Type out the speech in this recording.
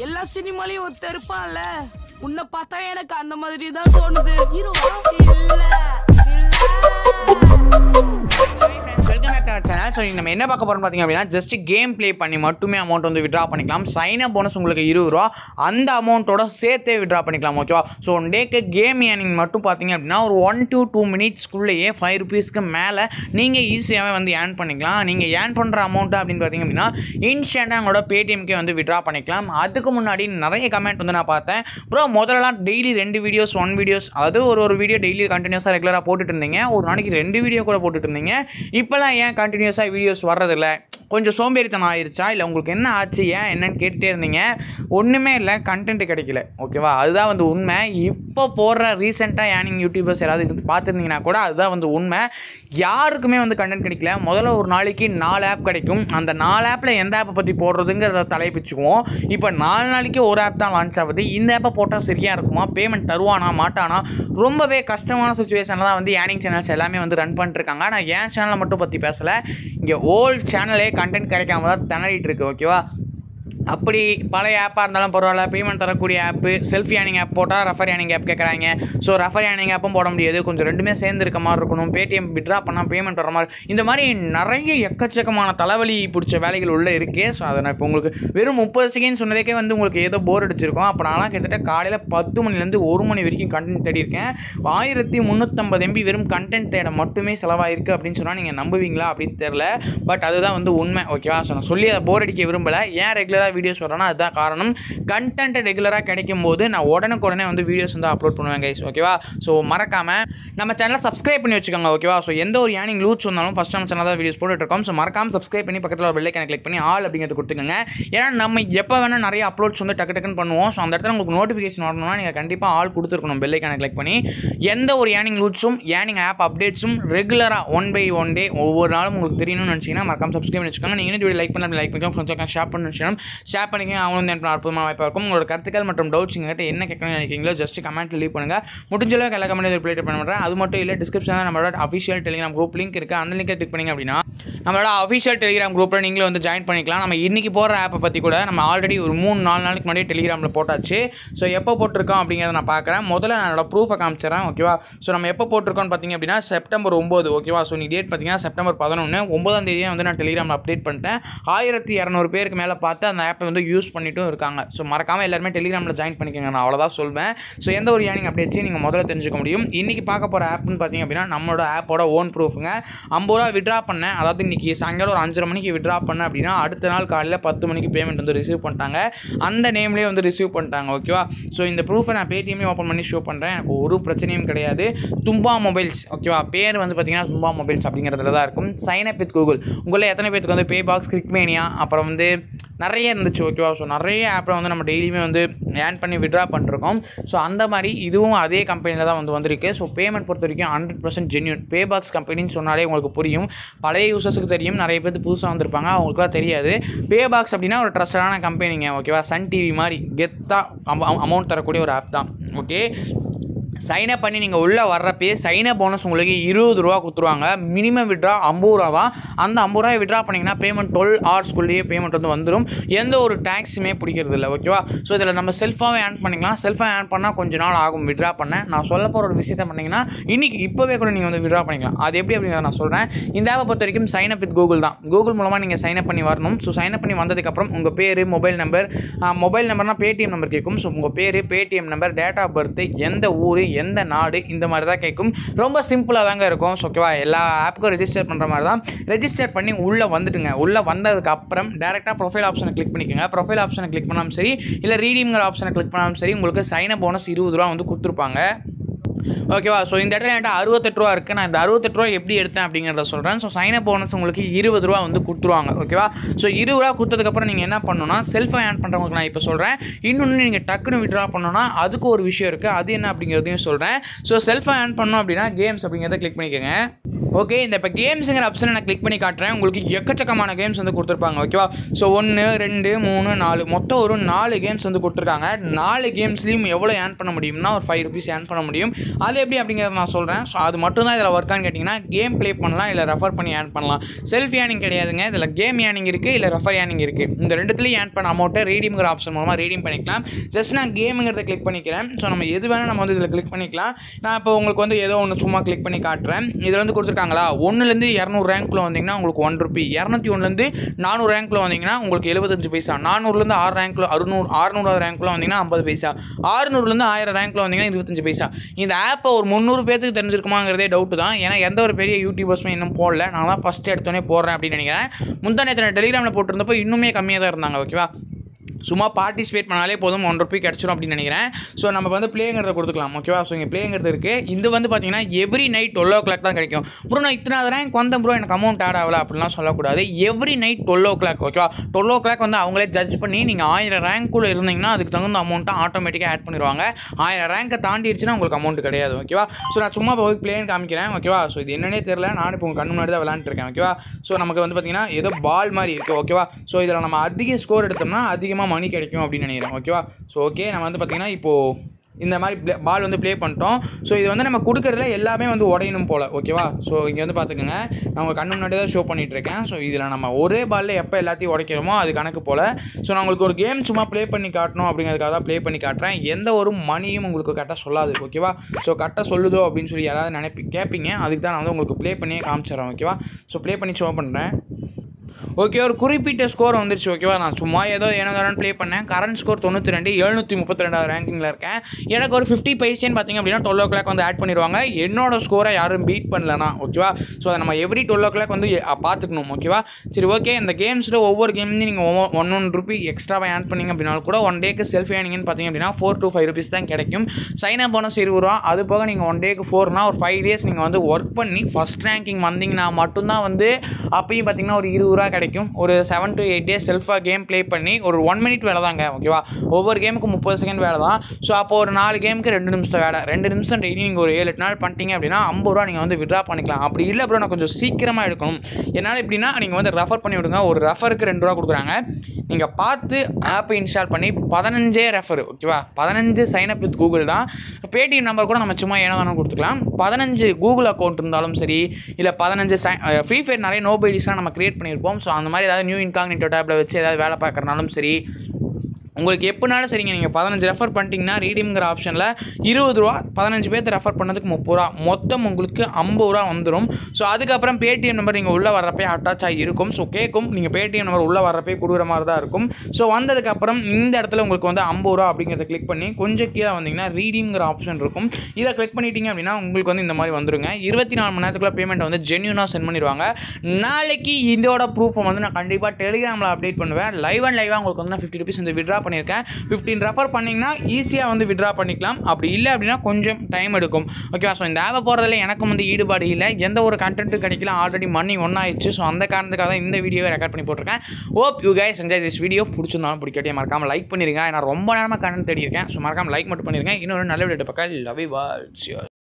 எல்லா சினிமாலையும் ஒருத்தர் இருப்பான்ல உன்னை பார்த்தா எனக்கு அந்த மாதிரி தான் தோணுது. ஹீரோவா இல்ல இல்ல. டு சேனல் ஸோ நம்ம என்ன பார்க்க போகிறோம் பார்த்தீங்க அப்படின்னா ஜஸ்ட் கேம் ப்ளே பண்ணி மட்டுமே அமௌண்ட் வந்து விட்ரா பண்ணிக்கலாம். சைன் அப் போனஸ் உங்களுக்கு இருபது ரூபா. அந்த அமௌண்ட்டோட சேர்த்தே விட்ரா பண்ணிக்கலாம் ஓகேவா ஸோ ஒன் டேக்கு கேம் ஏர்னிங் மட்டும் பார்த்தீங்க அப்படின்னா ஒரு ஒன் டு டூ மினிட்ஸ்க்குள்ளேயே ஃபைவ் ருபீஸ்க்கு மேலே நீங்கள் ஈஸியாகவே வந்து ஏர்ன் பண்ணிக்கலாம். நீங்கள் ஏர்ன் பண்ணுற அமௌண்ட்டு அப்படின்னு பார்த்தீங்க அப்படின்னா இன்ஸ்டண்ட்டாக உங்களோட பேடிஎம்கே வந்து விட்ரா பண்ணிக்கலாம். அதுக்கு முன்னாடி நிறைய கமெண்ட் வந்து நான் பார்த்தேன். ப்ரோ முதல்லலாம் டெய்லி ரெண்டு வீடியோஸ் ஒன் வீடியோஸ் அது ஒரு ஒரு வீடியோ டெய்லி கண்டினியூஸாக ரெகுலராக போட்டுட்டு இருந்தீங்க. ஒரு நாளைக்கு ரெண்டு வீடியோ கூட போட்டுட்டு இருந்தீங்க. இப்போலாம் ஏன் கண்டினியூஸாக வீடியோஸ் வர்றதில்லை. கொஞ்சம் சோம்பேறித்தனம் ஆயிடுச்சா இல்லை உங்களுக்கு என்ன ஆச்சு? ஏன்? என்னன்னு கேட்டுட்டே இருந்தீங்க. ஒன்றுமே இல்லை கண்டென்ட் கிடைக்கல. ஓகேவா அதுதான் வந்து உண்மை. இப்போ போடுற ரீசெண்டாக ஏனிங் யூடியூபர்ஸ் யாராவது இருந்து பார்த்துருந்தீங்கன்னா கூட அதுதான் வந்து உண்மை. யாருக்குமே வந்து கண்டென்ட் கிடைக்கல. முதல்ல ஒரு நாளைக்கு நாலு ஆப் கிடைக்கும். அந்த நாலு ஆப்பில் எந்த ஆப்பை பற்றி போடுறதுங்கிறத தலைப்பிச்சுக்குவோம். இப்போ நாலு நாளைக்கு ஒரு ஆப் தான் லான்ச் ஆகுது. இந்த ஆப்பை போட்டால் சரியாக இருக்குமா? பேமெண்ட் தருவானா? மாட்டானா? ரொம்பவே கஷ்டமான சுச்சுவேஷனில் தான் வந்து ஏனிங் சேனல்ஸ் எல்லாமே வந்து ரன் பண்ணிட்டுருக்காங்க நான் ஏன் சேனலை மட்டும் பற்றி பேசலை. இங்கே ஓல்ட் சேனலே கண்டென்ட் கிடைக்காம தான் திணறிட்டு இருக்கு ஓகேவா அப்படி பழைய ஆப்பாக இருந்தாலும் பரவாயில்ல. பேமெண்ட் தரக்கூடிய ஆப்பு செல்ஃபி ஏர்னிங் ஆப் போட்டால் ரெஃபர் ஏர்னிங் ஆப் கேட்குறாங்க ஸோ ரெஃபர் ஏர்னிங் ஆப்பும் போட முடியாது. கொஞ்சம் ரெண்டுமே சேர்ந்து இருக்க மாதிரி இருக்கணும். பேடிஎம் விட்ரா பண்ணால் பேமெண்ட் வர மாதிரி. இந்த மாதிரி நிறைய எக்கச்சக்கமான தலைவலி பிடிச்ச வேலைகள் உள்ளே இருக்கே. ஸோ அதை நான் இப்போ உங்களுக்கு வெறும் முப்பது செகண்ட் சொன்னதே வந்து உங்களுக்கு ஏதோ போர் அடிச்சிருக்கோம். அப்போ நான்லாம் கிட்டத்தட்ட காலையில் பத்து மணிலேருந்து ஒரு மணி வரைக்கும் கண்டென்ட் தேடி இருக்கேன். ஆயிரத்தி முந்நூற்றம்பது எம்பி வெறும் கண்டென்ட் தேட மட்டுமே செலவாயிருக்கு அப்படின்னு சொன்னால் நீங்கள் நம்புவீங்களா அப்படின்னு தெரில பட் அதுதான் வந்து உண்மை. ஓகேவா ஸோ நான் சொல்லி அதை போர் அடிக்க விரும்பலை. ஏன் ரெகுலராக வீடியோஸ் வரேன்னா அதுதான் காரணம். கண்டென்ட் ரெகுலராக கிடைக்கும் போது நான் உடனுக்குடனே வந்து வீடியோஸ் வந்து அப்லோட் பண்ணுவேன் கைஸ் ஓகேவா ஸோ மறக்காமல் நம்ம சேனலை சப்ஸ்கிரைப் பண்ணி வச்சுக்கோங்க ஓகேவா ஸோ எந்த ஒரு ஏனிங் லூட்ஸ் வந்தாலும் ஃபஸ்ட் நம்ம சேனல் தான் வீடியோஸ் போட்டுட்டு இருக்கோம். ஸோ மறக்காம சப்ஸ்கிரைப் பண்ணி பக்கத்தில் ஒரு பெல்லைக்கனை கிளிக் பண்ணி ஆல் அப்படிங்கிறது கொடுத்துக்கோங்க. ஏன்னா நம்ம எப்போ வேணால் நிறைய அப்லோட்ஸ் வந்து டக்கு டக்குன்னு பண்ணுவோம். ஸோ அந்த இடத்துல உங்களுக்கு நோட்டிஃபிகேஷன் வரணும்னா நீங்கள் கண்டிப்பாக ஆல் கொடுத்துருக்கணும் பெல்லைக்கான கிளிக் பண்ணி. எந்த ஒரு ஏர்னிங் லூட்ஸும் ஏனிங் ஆப் அப்டேட்ஸும் ரெகுலராக ஒன் பை ஒன் டே ஒவ்வொரு நாளும் உங்களுக்கு தெரியணும்னு நினச்சிங்கன்னா மறக்காம சப்ஸ்கிரைப் பண்ணி வச்சுக்கோங்க. நீங்கள் வீடியோ லைக் பண்ணி லைக் பண்ணிக்கோங்க. ஃப்ரெண்ட்ஸ் ஷேர் பண்ணி வச்சுக்கணும் ஷேர் பண்ணிக்கங்க. அவங்களும் வந்து எனக்கு அற்புதமான வாய்ப்பாக இருக்கும். உங்களோட கருத்துக்கள் மற்றும் டவுட்ஸ் எங்கிட்ட என்ன கேட்கணும்னு நினைக்கிறீங்களோ ஜஸ்ட் கமெண்ட் லீவ் பண்ணுங்கள் முடிஞ்ச அளவுக்கு எல்லா கமெண்ட் ரிப்ளேட் பண்ண மாட்டேன் அது மட்டும் இல்லை டிஸ்கிரிப்ஷனில் நம்மளோட அஃபிஷியல் டெலிகிராம் குரூப் லிங்க் இருக்குது அந்த லிங்கை கிளிக் பண்ணிங்க அப்படின்னா நம்மளோட அஃபிஷியல் டெலிகிராம் குரூப்பில் நீங்களும் வந்து ஜாயின் பண்ணிக்கலாம். நம்ம இன்றைக்கி போகிற ஆப்பை பற்றி கூட நம்ம ஆல்ரெடி ஒரு மூணு நாலு நாளைக்கு முன்னாடி டெலிகிராமில் போட்டாச்சு. ஸோ எப்போ போட்டிருக்கோம் அப்படிங்கிறத நான் பார்க்குறேன். முதல்ல நான் என்னோட ப்ரூஃபை காமிச்சிடறேன் ஓகேவா ஸோ நம்ம எப்போ போட்டிருக்கோம்னு பார்த்தீங்க அப்படின்னா செப்டம்பர் ஒம்பது ஓகேவா ஸோ நீ டேட் பார்த்தீங்கன்னா செப்டம்பர் பதினொன்று ஒம்பதாம் தேதியே வந்து நான் டெலிகிராமில் அப்டேட் பண்ணிட்டேன். ஆயிரத்தி இரநூறு பேருக்கு மேலே பார்த்து அந்த ஆப்பை வந்து யூஸ் பண்ணிட்டும் இருக்காங்க. ஸோ மறக்காமல் எல்லாருமே டெலிகிராமில் ஜாயின் பண்ணிக்கோங்க. நான் அவ்வளோதான் சொல்வேன். ஸோ எந்த ஒரு ஏனிங் அப்டேட்ஸையும் நீங்கள் முதல்ல தெரிஞ்சுக்க முடியும். இன்றைக்கி பார்க்க போகிற ஆப்னு பார்த்தீங்க அப்படின்னா நம்மளோட ஆப்போட ஓன் ப்ரூஃபுங்க ஐம்பது ரூபா விட்ரா பண்ணேன். அதாவது இன்றைக்கி சாயங்காலம் ஒரு அஞ்சரை மணிக்கு விட்ரா பண்ணேன் அப்படின்னா அடுத்த நாள் காலையில் பத்து மணிக்கு பேமெண்ட் வந்து ரிசீவ் பண்ணிட்டாங்க. அந்த நேம்லேயே வந்து ரிசீவ் பண்ணிட்டாங்க ஓகேவா ஸோ இந்த ப்ரூஃபை நான் பேடிஎம்மே ஓப்பன் பண்ணி ஷோ பண்ணுறேன் எனக்கு ஒரு பிரச்சனையும் கிடையாது. தும்பா மொபைல்ஸ் ஓகேவா பேர் வந்து பார்த்தீங்கன்னா தும்பா மொபைல்ஸ் அப்படிங்கிறதுல தான் இருக்கும். சைன் அப் வித் கூகுள் உங்களில் எத்தனை பேருக்கு வந்து பே பாக்ஸ் கிரிக்மேனியா அப்புறம் வந்து நிறைய இருந்துச்சு ஓகேவா ஸோ நிறைய ஆப்பில் வந்து நம்ம டெய்லியுமே வந்து ஏர்ன் பண்ணி விட்ரா பண்ணிருக்கோம். ஸோ அந்த மாதிரி இதுவும் அதே கம்பெனியில் தான் வந்து வந்திருக்கு. ஸோ பேமெண்ட் பொறுத்த வரைக்கும் hundred percent genuine pay box கம்பெனின்னு சொன்னாலே உங்களுக்கு புரியும். பழைய யூசர்ஸுக்கு தெரியும். நிறைய பேர் புதுசாக வந்திருப்பாங்க. அவங்களுக்குலாம் தெரியாது. பே பாக்ஸ் அப்படின்னா ஒரு ட்ரஸ்டடான கம்பெனிங்க ஓகேவா சன் டிவி மாதிரி கெத்தாக அமௌண்ட் தரக்கூடிய ஒரு ஆப் தான் ஓகே சைன் அப் பண்ணி நீங்கள் உள்ளே வர்றப்பே சைன் அப் போனஸ் உங்களுக்கு இருபது ரூபா கொடுத்துருவாங்க. மினிமம் விட்ரா ஐம்பது ரூபா தான். அந்த ஐம்பது ரூபாய் விட்ரா பண்ணிங்கன்னா பேமெண்ட் டுவெல் ஹவர்ஸ்க்குள்ளேயே பேமெண்ட் வந்து வந்துடும் எந்த ஒரு டேக்ஸுமே பிடிக்கிறது இல்லை ஓகேவா ஸோ இதில் நம்ம செல்ஃபாகவே ஏர்ன் பண்ணிக்கலாம். செல்ஃபாக ஏர்ன் பண்ணால் கொஞ்சம் நாள் ஆகும் விட்ரா பண்ண. நான் சொல்ல போகிற ஒரு விஷயத்த பண்ணிங்கன்னா இன்றைக்கி இப்போவே கூட நீங்கள் வந்து விட்ரா பண்ணிக்கலாம். அது எப்படி அப்படிங்கிறத நான் சொல்கிறேன் இந்த ஆப்பை பொறுத்த வரைக்கும் சைன் அப் வித் கூகுள் தான். கூகுள் மூலமாக நீங்கள் சைன் அப் பண்ணி வரணும். ஸோ சைன் அப் பண்ணி வந்ததுக்கப்புறம் உங்கள் பேர் மொபைல் நம்பர் மொபைல் நம்பர்னால் பேடிஎம் நம்பர் கேட்கும். ஸோ உங்கள் பேர் Paytm number date of birth எந்த ஊர் எந்த நாடு இந்த மாதிரி தான் கேட்கும். ரொம்ப சிம்பிளாக தாங்க இருக்கும். ஓகேவா எல்லா ஆப்புக்கும் ரெஜிஸ்டர் பண்ணுற மாதிரி தான் ரெஜிஸ்டர் பண்ணி உள்ளே வந்துட்டுங்க உள்ளே வந்ததுக்கு அப்புறம் டேரெக்டாக ப்ரொஃபைல் ஆப்ஷனை கிளிக் பண்ணிக்கோங்க. ப்ரொஃபைல் ஆப்ஷனை கிளிக் பண்ணாலும் சரி இல்லை ரீடிங்கிற ஆப்ஷனை கிளிக் பண்ணாலும் சரி உங்களுக்கு சைன் போனஸ் இருபது ரூபா வந்து கொடுத்துருப்பாங்க. ஓகேவா ஸோ இந்த இடத்துல என்கிட்ட அறுபத்தெட்டு ரூபா இருக்குது நான் இந்த அறுபத்தெட்டு ரூபா எப்படி எடுத்தேன் அப்படிங்கிறத சொல்கிறேன் ஸோ சைனப் போனஸ் உங்களுக்கு இருபது ரூபா வந்து கொடுத்துருவாங்க. ஓகேவா ஸோ இருபது ரூபா கொடுத்ததுக்கப்புறம் நீங்கள் என்ன பண்ணணும்னா செல்ஃபாக ஏர்ன் பண்ணுறவங்களுக்கு நான் இப்போ சொல்கிறேன் இன்னொன்று நீங்கள் டக்குன்னு விட்ரா பண்ணணும்னா அதுக்கு ஒரு விஷயம் இருக்குது அது என்ன அப்படிங்கிறதையும் சொல்கிறேன் ஸோ செல்ஃபாக ஏர்ன் பண்ணணும் அப்படின்னா கேம்ஸ் அப்படிங்கிறத கிளிக் பண்ணிக்கோங்க. ஓகே இந்த இப்போ கேம்ஸுங்கிற ஆப்ஷனை நான் கிளிக் பண்ணி காட்டுறேன். உங்களுக்கு எக்கச்சக்கமான கேம்ஸ் வந்து கொடுத்துருப்பாங்க. ஓகேவா ஸோ ஒன்று ரெண்டு மூணு நாலு. மொத்தம் ஒரு நாலு கேம்ஸ் வந்து கொடுத்துருக்காங்க. நாலு கேம்ஸ்லேயும் எவ்வளோ ஏர்ன் பண்ண முடியும்னா ஒரு ஃபைவ் ருபீஸ் ஏர்ன் பண்ண முடியும். அது எப்படி அப்படிங்கிறத நான் சொல்கிறேன் ஸோ அது மட்டும்தான் இதில் ஒர்க்கான்னு கேட்டிங்கன்னா கேம் ப்ளே பண்ணலாம் இல்லை ரெஃபர் பண்ணி ஏர்ன் பண்ணலாம். செல்ஃப் ஏர்னிங் கிடையாதுங்க. இதில் கேம் ஏர்னிங் இருக்குது இல்லை ரெஃபர் ஏர்னிங் இருக்குது இந்த ரெண்டுத்துலேயும் ஏர்ன் பண்ண அமௌண்ட்டை ரீடிங்கிற ஆப்ஷன் மூலமாக ரீடிம் பண்ணிக்கலாம். ஜஸ்ட் நான் கேமுங்கிறத கிளிக் பண்ணிக்கிறேன். ஸோ நம்ம எது வேணால் நம்ம வந்து இதில் கிளிக் பண்ணிக்கலாம். நான் இப்போ உங்களுக்கு வந்து ஏதோ ஒன்று சும்மா கிளிக் பண்ணி காட்டுறேன். இதில் வந்து கொடுத்துருக்காங்களா? ஒன்றுலேருந்து இரநூறு ரேங்க்கில் வந்தீங்கன்னா உங்களுக்கு ஒன் ருபி இரநூத்தி ஒன்றுலேருந்து நானூறு ரேங்க்கில் வந்தீங்கன்னா உங்களுக்கு எழுபத்தஞ்சு பைசா நானூறுலேருந்து ஆறு ரேங்க்கில் அறுநூறு ஆறுநூறு ரேங்க்கில் வந்தீங்கன்னா ஐம்பது பைசா ஆறுநூறுலேருந்து ஆயிரம் ரேங்க்கில் வந்தீங்கன்னா இருபத்தஞ்சு பைசா இந்த ஆப்பை ஒரு முந்நூறு பேத்துக்கு தெரிஞ்சிருக்குமாங்கிறதே டவுட்டு தான். ஏன்னா எந்த ஒரு பெரிய யூடியூபர்ஸுமே இன்னும் போடல. நான் தான் ஃபஸ்ட்டு எடுத்தோடனே போடுறேன் அப்படின்னு நினைக்கிறேன். முந்தா நேற்று டெலிகிராமில் போட்டிருந்தப்போ இன்னுமே கம்மியாக தான் இருந்தாங்க ஓகேவா சும்மா பார்ட்டிசிபேட் பண்ணாலே போதும் ஒன் ருபி கிடச்சிரும் அப்படின்னு நினைக்கிறேன். ஸோ நம்ம வந்து பிளேங்கிறத கொடுத்துக்கலாம் ஓகேவா ஸோ இங்கே பிளேங்கிறது இருக்குது இது வந்து பார்த்தீங்கன்னா every night twelve o'clock தான் கிடைக்கும். ப்ரோ நான் இத்தனை ரேங்க் வந்த ப்ரோ எனக்கு அமௌண்ட் ஆட் ஆகல அப்படிலாம் சொல்லக்கூடாது. Every night twelve o'clock ஓகேவா டுவெல் ஓ கிளாக் வந்து அவங்களே ஜட்ஜ் பண்ணி நீங்கள் ஆயிரம் ரேங்க்குள்ளே இருந்தீங்கன்னா அதுக்கு தகுந்த அமௌண்ட்டை ஆட்டோமேட்டிக்காக ஆட் பண்ணிடுவாங்க. ஆயிரம் ரேங்க்கை தாண்டிடுச்சுன்னா உங்களுக்கு அமௌண்ட் கிடையாது ஓகேவா ஸோ நான் சும்மா போய் பிளேன் காமிக்கிறேன் ஓகேவா ஸோ இது என்னன்னே தெரியல நான் இப்போ உங்கள் கண் முன்னாடி தான் விளாண்டுருக்கேன் ஓகேவா ஸோ நமக்கு வந்து பார்த்தீங்கன்னா ஏதோ பால் மாதிரி இருக்குது ஓகேவா ஸோ இதில் நம்ம அதிக ஸ்கோர் எடுத்தோம்னா அதிகமாக மணி கிடைக்கும் அப்படின்னு நினைக்கிறேன் ஓகேவா ஸோ ஓகே நம்ம வந்து பார்த்தீங்கன்னா இப்போது இந்த மாதிரி ப்ளே பால் வந்து ப்ளே பண்ணிட்டோம். ஸோ இது வந்து நம்ம கொடுக்குறதுல எல்லாமே வந்து உடையணும் போல் ஓகேவா ஸோ இங்கே வந்து பார்த்துக்கோங்க நான் கண்ணு முன்னாடி தான் ஷோ பண்ணிகிட்ருக்கேன் இருக்கேன். ஸோ இதில் நம்ம ஒரே பாலில் எப்போ எல்லாத்தையும் உடைக்கிறோமோ அது கணக்கு போல். ஸோ நான் உங்களுக்கு ஒரு கேம் சும்மா ப்ளே பண்ணி காட்டணும் அப்படிங்கிறதுக்காக தான் ப்ளே பண்ணி காட்டுறேன். எந்த ஒரு மணியும் உங்களுக்கு கரெக்டாக சொல்லாது ஓகேவா ஸோ கரெக்டாக சொல்லுதோ அப்படின்னு சொல்லி யாராவது நினைப்பி கேட்பீங்க அதுக்கு தான் நான் வந்து உங்களுக்கு ப்ளே பண்ணியே காமிச்சிடுறேன் ஓகேவா ஸோ ப்ளே பண்ணி ஷோ பண்ணுறேன் ஓகே ஒரு குறிப்பிட்ட ஸ்கோர் வந்துருச்சு ஓகேவா? நான் சும்மா ஏதோ ஏனோ ப்ளே பண்ணேன். கரண்ட் ஸ்கோர் தொண்ணூற்றி ரெண்டு எழுநூற்றி முப்பத்தி ரெண்டாவது ரேங்கிங்கில் இருக்கேன். எனக்கு ஒரு ஃபிஃப்டி பைசேன்னு பார்த்தீங்க அப்படின்னா டுவெல் ஓ கிளாக் வந்து ஆட் பண்ணிடுவாங்க. என்னோட ஸ்கோரை யாரும் பீட் பண்ணலனா ஓகேவா? ஸோ அதை நம்ம எவ்ரி டுவெல் ஓ கிளாக் வந்து பார்த்துக்கணும் ஓகேவா? சரி ஓகே இந்த கேம்ஸில் ஒவ்வொரு கேம்லையும் நீங்கள் ஒன் ஒன் ருபி எக்ஸ்ட்ராவாக ஆட் பண்ணீங்க அப்படின்னாலும் கூட ஒன் டேக்கு செல்ஃப் ஏர்னிங்னு பார்த்தீங்க அப்படின்னா ஃபோர் டு ஃபைவ் ருபீஸ் தான் கிடைக்கும். சைன் அப் போனஸ் இருபது ரூபா அது போக நீங்கள் ஒன் டேக்கு ஃபோர்னா ஒரு ஃபைவ் டேஸ் நீங்கள் வந்து ஒர்க் பண்ணி ஃபஸ்ட் ரேங்கிங் வந்தீங்கன்னா மட்டும்தான் வந்து அப்பயும் பார்த்தீங்கன்னா ஒரு இருபது ரூபா கிடைக்கும். ஒரு செவன் டு எயிட் டேஸ் செல்ஃபாக கேம் ப்ளே பண்ணி ஒரு ஒன் மினிட் வேலை தாங்க ஓகேவா ஒவ்வொரு கேமுக்கு முப்பது செகண்ட் வேலை தான் ஸோ அப்போ ஒரு நாலு கேமுக்கு ரெண்டு நிமிஷம் வேலை. ரெண்டு நிமிஷம் டெய்லி நீங்கள் ஒரு ஏழு எட்டு நாள் பண்ணிட்டீங்க அப்படின்னா ஐம்பது ரூபா நீங்கள் வந்து விட்ரா பண்ணிக்கலாம். அப்படி இல்லை அப்புறம் நான் கொஞ்சம் சீக்கிரமாக எடுக்கணும். என்னால் எப்படின்னா நீங்கள் வந்து ரெஃபர் பண்ணி விடுங்க. ஒரு ரெஃபருக்கு ரெண்டு ரூபா கொடுக்குறாங்க. நீங்கள் பார்த்து ஆப்பை இன்ஸ்டால் பண்ணி பதினஞ்சே ரெஃபர் ஓகேவா பதினஞ்சு சைன் அப் வித் கூகுள் தான். பேடிஎம் நம்பர் கூட நம்ம சும்மா ஏனோ தானோ கொடுத்துக்கலாம். பதினஞ்சு கூகுள் அக்கௌண்ட் இருந்தாலும் சரி இல்லை பதினஞ்சு சை ஃப்ரீ ஃபயர் நிறைய நோபைடிஸ்லாம் நம்ம க்ரியேட் பண்ணியிருப்போம். ஸோ ஸோ அந்த மாதிரி ஏதாவது நியூ இன்காக்னிட்டோ டேப்பில் வச்சு ஏதாவது வேலை பார்க்குறனாலும் சரி உங்களுக்கு எப்படினாலும் சரிங்க நீங்கள் பதினஞ்சு ரெஃபர் பண்ணிட்டீங்கன்னா ரீடிம்ங்கிற ஆப்ஷனில் இருபது ரூபா பதினஞ்சு பேர்த்து ரெஃபர் பண்ணதுக்கு முப்பது ரூபா. மொத்தம் உங்களுக்கு ஐம்பது ரூபா வந்துடும் ஸோ அதுக்கப்புறம் பேடிஎம் நம்பர் நீங்கள் உள்ளே வர்றப்பே அட்டாச் ஆகி இருக்கும் ஸோ கேட்கும் நீங்கள் பேடிஎம் நம்பர் உள்ளே வர்றப்பே கொடுக்குற மாதிரி தான் இருக்கும். ஸோ வந்ததுக்கப்புறம் இந்த இடத்துல உங்களுக்கு வந்து ஐம்பது ரூபா அப்படிங்கிறத கிளிக் பண்ணி கொஞ்சம் கீழே வந்தீங்கன்னா ரீடிம்ங்கிற ஆப்ஷன் இருக்கும். இதை கிளிக் பண்ணிட்டீங்க அப்படின்னா உங்களுக்கு வந்து இந்த மாதிரி வந்துருங்க. இருபத்தி நாலு மணி நேரத்துக்குள்ள பேமெண்ட் வந்து ஜென்யூனாக சென்ட் பண்ணிடுவாங்க. நாளைக்கு இதோட ப்ரூஃபை வந்து நான் கண்டிப்பாக டெலிகிராமில் அப்டேட் பண்ணுவேன். லைவ் அண்ட் லைவாக உங்களுக்கு வந்து நான் ஃபிஃப்டி ருபீஸ் வந்து விட்ரா பண்ணியிருக்கேன். ஃபிஃப்டின் ரெஃபர் பண்ணிங்கன்னா ஈஸியாக வந்து விட்ரா பண்ணிக்கலாம். அப்படி இல்லை அப்படின்னா கொஞ்சம் டைம் எடுக்கும். ஓகேவா ஸோ இந்த ஆப்பை போகிறதுல எனக்கும் வந்து ஈடுபாடு இல்லை. எந்த ஒரு கண்டென்ட்டும் கிடைக்கல. ஆல்ரெடி மணி ஒன்றாயிடுச்சு ஸோ அந்த காரணத்துக்காக தான் இந்த வீடியோவை ரெக்கார்ட் பண்ணி போட்டிருக்கேன். Hope you guys enjoy this video பிடிச்சிருந்தாலும் பிடிக்கட்டே மறக்காமல் லைக் பண்ணிருங்க. நான் ரொம்ப நேரமாக கண்டென்ட் தேடி இருக்கேன் ஸோ மறக்காமல் லைக் மட்டும் பண்ணியிருக்கேன் இன்னொரு நல்ல வீடியோ பக்கம் லவ் வாட்ச்